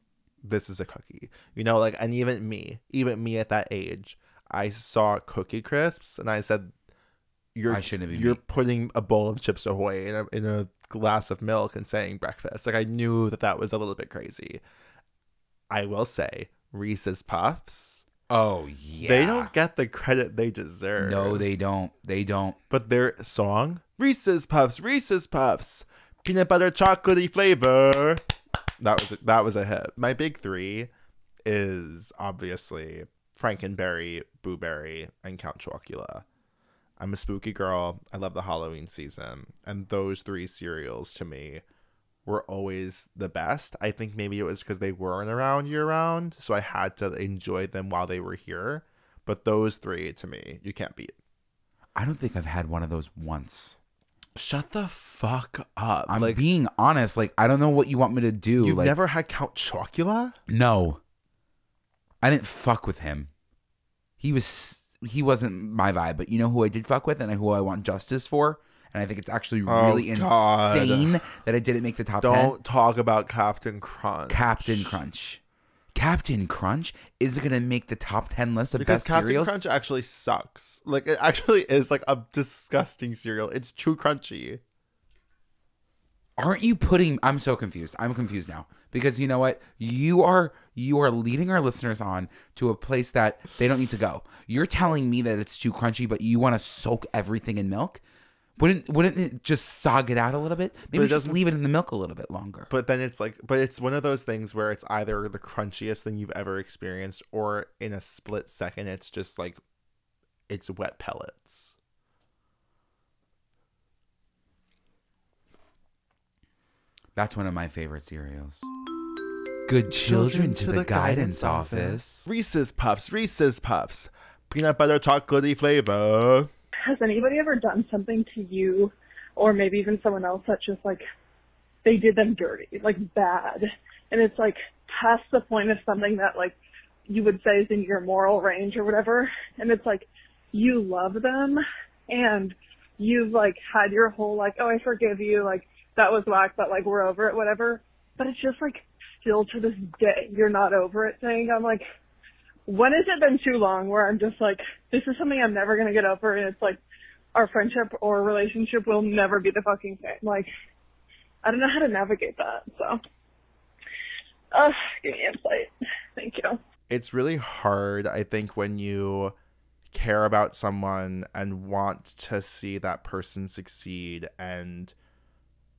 "This is a cookie," you know. Like, and even me, even me at that age, I saw cookie crisps, and I said, "You're I shouldn't be you're me. putting a bowl of Chips Ahoy in a in a glass of milk and saying breakfast." Like, I knew that that was a little bit crazy. I will say, Reese's Puffs. Oh, yeah. They don't get the credit they deserve. No, they don't. They don't. But their song, Reese's Puffs, Reese's Puffs, peanut butter chocolatey flavor. That was a, that was a hit. My big three is obviously Frankenberry, Boo Berry, and Count Chocula. I'm a spooky girl. I love the Halloween season, and those three cereals to me were always the best. I think maybe it was because they weren't around year round, so I had to enjoy them while they were here. But those three to me, you can't beat. I don't think I've had one of those once. Shut the fuck up. I'm like being honest. Like, I don't know what you want me to do. you've like, never had Count Chocula? No. I didn't fuck with him. He was he wasn't my vibe, but you know who I did fuck with and who I want justice for? And I think it's actually Oh, really God. insane that I didn't make the top Don't 10. talk about Captain Crunch. Captain Crunch. Captain Crunch is going to make the top 10 list of Because best Captain cereals. Crunch actually sucks. Like it actually is like a disgusting cereal. It's too crunchy. Aren't you putting I'm so confused. I'm confused now because you know what? You are you are leading our listeners on to a place that they don't need to go. You're telling me that it's too crunchy but you want to soak everything in milk? Wouldn't wouldn't it just sog it out a little bit? Maybe just leave it in the milk a little bit longer. But then it's like but it's one of those things where it's either the crunchiest thing you've ever experienced or in a split second it's just like it's wet pellets. That's one of my favorite cereals. Good children, to, the, guidance, office. Reese's Puffs, Reese's Puffs. Peanut butter chocolatey flavor. Has anybody ever done something to you or maybe even someone else that just like they did them dirty, like bad. And it's like past the point of something that like you would say is in your moral range or whatever. And it's like you love them and you've like had your whole like, oh I forgive you, like that was whack, but like we're over it, whatever. But it's just like still to this day you're not over it thing. I'm like when has it been too long where I'm just like, this is something I'm never gonna get over, and it's like, our friendship or relationship will never be the fucking same. Like, I don't know how to navigate that. So, give me insight. Thank you. it's really hard i think when you care about someone and want to see that person succeed and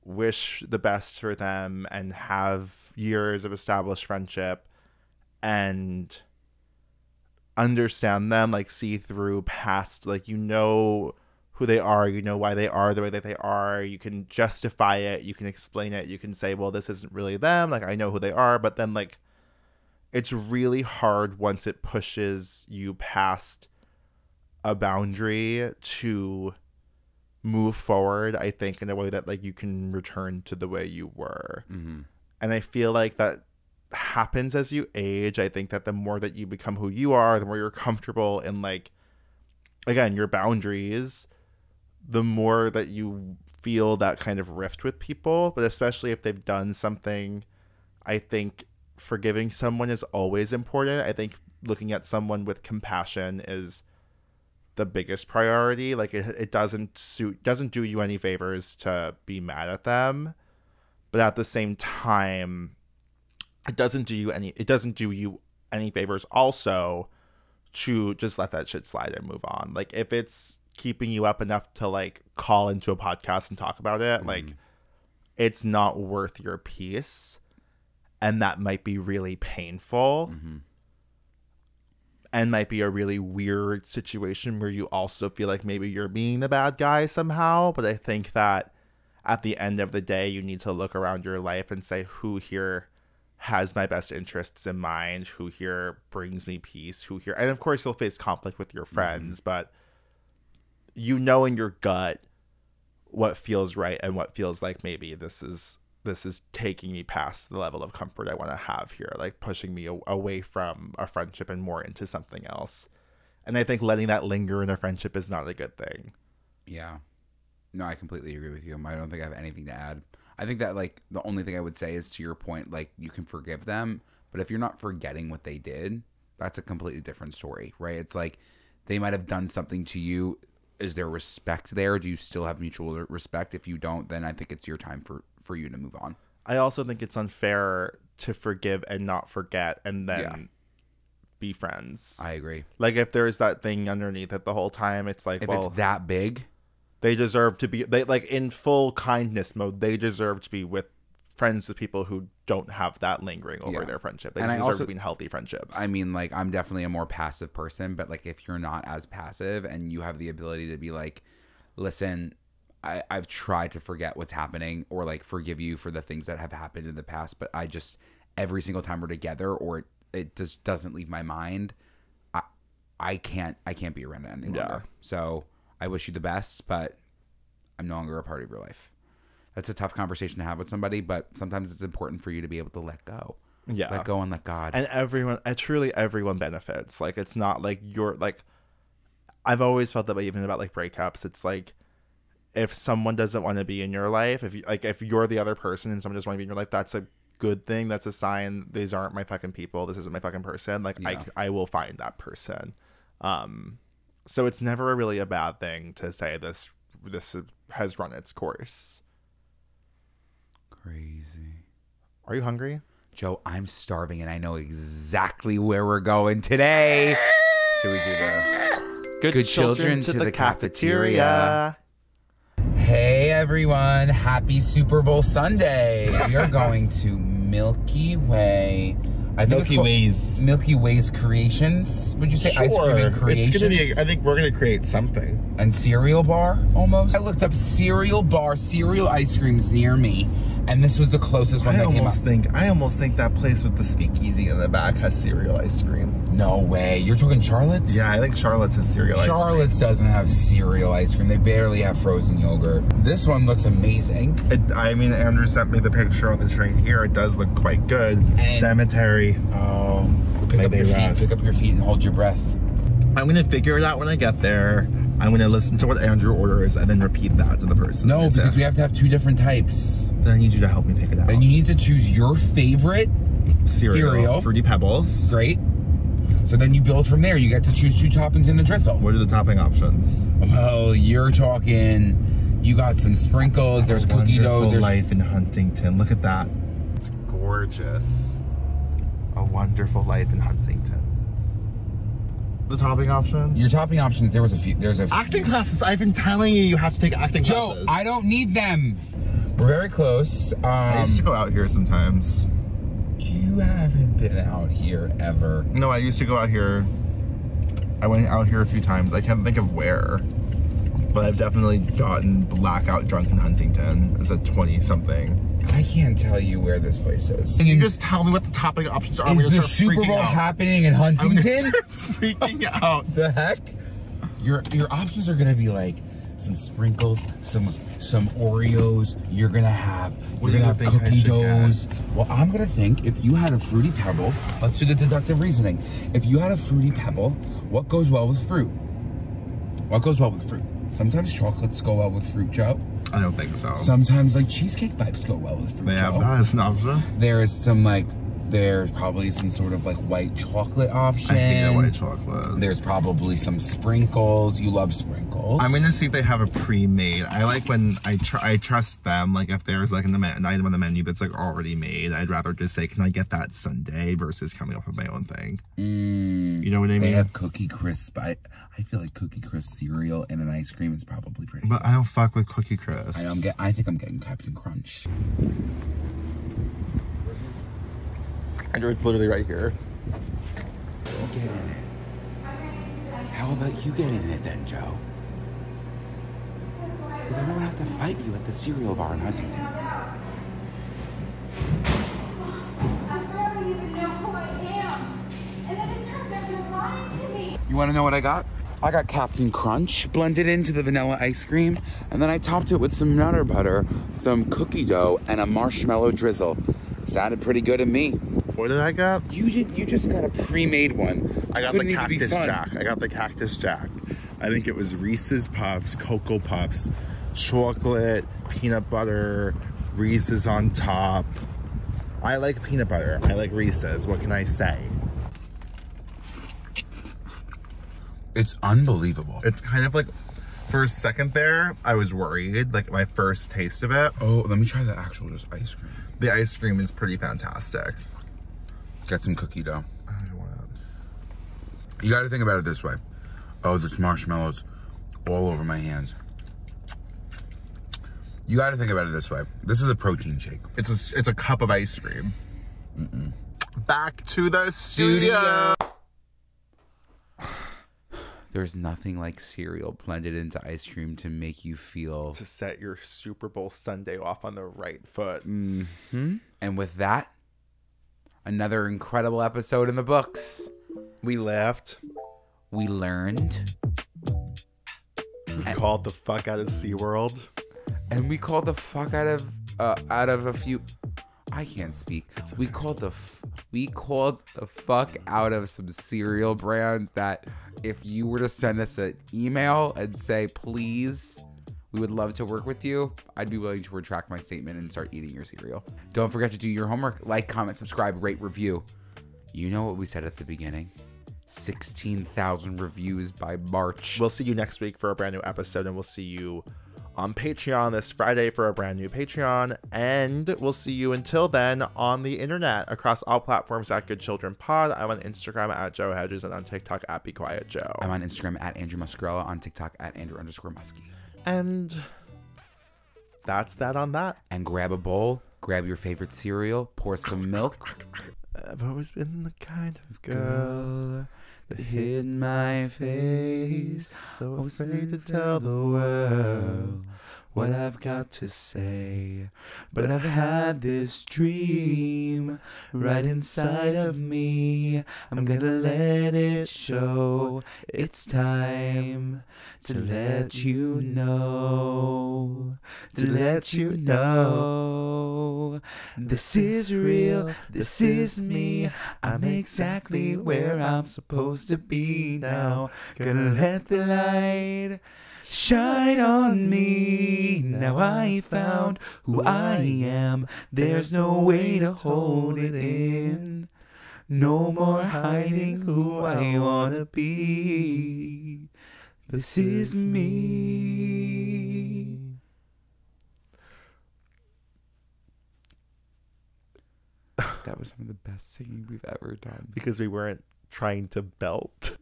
wish the best for them and have years of established friendship and understand them like see through past like you know who they are you know why they are the way that they are you can justify it you can explain it you can say well this isn't really them like i know who they are but then like it's really hard once it pushes you past a boundary to move forward i think in a way that like you can return to the way you were. Hmm and i feel like that happens as you age i think that the more that you become who you are the more you're comfortable in like again your boundaries the more that you feel that kind of rift with people. But especially if they've done something i think forgiving someone is always important. I think looking at someone with compassion is the biggest priority. Like it, it doesn't suit doesn't do you any favors to be mad at them. But at the same time it doesn't do you any it doesn't do you any favors also to just let that shit slide and move on like if it's keeping you up enough to like call into a podcast and talk about it like it's not worth your peace and that might be really painful hmm and might be a really weird situation where you also feel like maybe you're being the bad guy somehow. But I think that at the end of the day, you need to look around your life and say, who here has my best interests in mind, who here brings me peace, who here, and of course you'll face conflict with your mm-hmm. friends, but you know in your gut what feels right and what feels like maybe this is this is taking me past the level of comfort I want to have here, like pushing me a- away from a friendship and more into something else. And I think letting that linger in a friendship is not a good thing. Yeah. No, I completely agree with you. I don't think I have anything to add. I think that like the only thing I would say is to your point, like you can forgive them, but if you're not forgetting what they did, that's a completely different story, right? It's like they might have done something to you. Is there respect there? Do you still have mutual respect? If you don't, then I think it's your time for for you to move on. I also think it's unfair to forgive and not forget and then Yeah. be friends. I agree. like if there's that thing underneath it the whole time, it's like, If well, it's that big, they deserve to be they like in full kindness mode, they deserve to be with friends with people who don't have that lingering over Yeah. their friendship. They And I deserve also- to be in healthy friendships. I mean, like I'm definitely a more passive person, but like if you're not as passive and you have the ability to be like, listen, I, I've tried to forget what's happening or like forgive you for the things that have happened in the past, but I just every single time we're together or it, it just doesn't leave my mind. I I can't I can't be around it any longer. Yeah. So I wish you the best, but I'm no longer a part of your life. That's a tough conversation to have with somebody, but sometimes it's important for you to be able to let go. yeah. Let go and let God. and everyone and truly everyone benefits like it's not like you're like i've always felt that way even about like breakups it's like if someone doesn't want to be in your life if you like if you're the other person and someone doesn't want to be in your life that's a good thing that's a sign these aren't my fucking people this isn't my fucking person like Yeah. i i will find that person um so it's never really a bad thing to say this this has run its course Crazy. are you hungry Joe, I'm starving and I know exactly where we're going today. Should we do the good, children to the cafeteria. Hey everyone, happy Super Bowl Sunday. We are going to Milky Way. I think Milky Ways. Milky Ways Creations. Would you say ice cream and creations? It's gonna be. I think we're gonna create something. and cereal bar almost. I looked up cereal bar, cereal ice creams near me, and this was the closest one I that came up. almost think. I almost think that place with the speakeasy in the back has cereal ice cream. No way. You're talking Charlotte's? Yeah, I think Charlotte's has cereal ice cream. Charlotte's doesn't have cereal ice cream. They barely have frozen yogurt. This one looks amazing. It, I mean, Andrew sent me the picture on the train here. It does look quite good. And- Cemetery. Oh, pick up your feet. Pick up your feet and hold your breath. I'm gonna figure it out when I get there. I'm gonna listen to what Andrew orders and then repeat that to the person. No, because there. we have to have two different types. Then I need you to help me pick it out. And you need to choose your favorite. cereal, cereal. fruity pebbles. Great. So then you build from there. You get to choose two toppings and a drizzle. What are the topping options? Well, you're talking. You got some sprinkles. There's cookie dough. Wonderful There's life in Huntington. Look at that. It's gorgeous. A wonderful life in Huntington. The topping options? your topping options. There was a few. There's a few. acting classes. I've been telling you you have to take acting Joe, classes. I don't need them. We're very close. Um, I used to go out here sometimes. you haven't been out here ever. No, I used to go out here. I went out here a few times. I can't think of where. But I've definitely gotten blackout drunk in Huntington as a 20 something. I can't tell you where this place is. Can you just tell me what the topping options are? Is the Super Bowl out. happening in Huntington? freaking out. the heck? Your your options are gonna be like some sprinkles, some some Oreos. You're gonna have What you're gonna have doughs. Well, I'm gonna think if you had a fruity pebble, let's do the deductive reasoning. If you had a fruity pebble, what goes well with fruit? What goes well with fruit? Sometimes chocolates go well with fruit, Joe. I don't think so. Sometimes like cheesecake bites go well with fruit, they have Joe. that as an option. There is some like there's probably some sort of like white chocolate option. I hate white chocolate. There's probably some sprinkles. You love sprinkles. I'm gonna see if they have a pre-made. I like when I tr- I trust them. Like if there's like an, an item on the menu that's like already made, I'd rather just say, "Can I get that sundae?" versus coming up with my own thing. Mm, You know what I they mean? have Cookie Crisp. I I feel like Cookie Crisp cereal and an ice cream is probably pretty. But I don't fuck with Cookie Crisp. I, I'm get, I think I'm getting Captain Crunch. It's literally right here. Get in it. How about you get in it then, Joe? Because I don't have to fight you at the cereal bar in Huntington. You want to know what I got? I got Captain Crunch blended into the vanilla ice cream, and then I topped it with some Nutter Butter, some cookie dough, and a marshmallow drizzle. It sounded pretty good to me. What did I get? You did. You just got a pre-made one. I got Couldn't the Cactus. Jack. I got the Cactus Jack. I think it was Reese's Puffs, Cocoa Puffs, chocolate, peanut butter, Reese's on top. I like peanut butter. I like Reese's. What can I say? It's unbelievable. It's kind of like, for a second there, I was worried. Like my first taste of it, Oh, let me try the actual just ice cream. the ice cream is pretty fantastic. Got some cookie dough. I don't wanna- You got to think about it this way. Oh, there's marshmallows all over my hands. You got to think about it this way. This is a protein shake. It's a it's a cup of ice cream. Back to the studio. There's nothing like cereal blended into ice cream to make you feel. To set your Super Bowl Sunday off on the right foot. Mm-hmm. And with that, another incredible episode in the books. We laughed. We learned We called the fuck out of SeaWorld. and we called the fuck out of uh, out of a few. I can't speak. We called the f- we called the fuck out of some cereal brands that if you were to send us an email and say please, we would love to work with you, I'd be willing to retract my statement and start eating your cereal. Don't forget to do your homework. Like, comment, subscribe, rate, review. You know what we said at the beginning. 16,000 reviews by March. We'll see you next week for a brand new episode, and we'll see you on Patreon this Friday for a brand new Patreon. And we'll see you until then on the internet across all platforms at Good Children Pod. I'm on Instagram at Joe Hegyes and on TikTok at Be Quiet Joe. I'm on Instagram at Andrew Muscarella, on TikTok at Andrew underscore Muskie. And that's that on that. and grab a bowl, grab your favorite cereal, pour some milk. I've always been the kind of girl that hid my face, so afraid to tell the world what I've got to say. But I've had this dream right inside of me. I'm gonna let it show. It's time to let you know. To let you know. This is real. This is me. I'm exactly where I'm supposed to be now. Gonna let the light shine on me. Now I found who I am. There's no way to hold it in. No more hiding who I wanna be. This is me. That was some of the best singing we've ever done. because we weren't trying to belt.